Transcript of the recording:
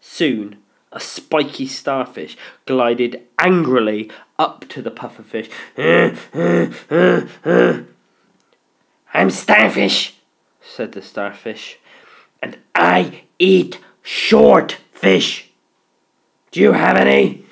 Soon, a spiky starfish glided angrily up to the pufferfish. I'm starfish, said the starfish, and I eat short fish. Do you have any?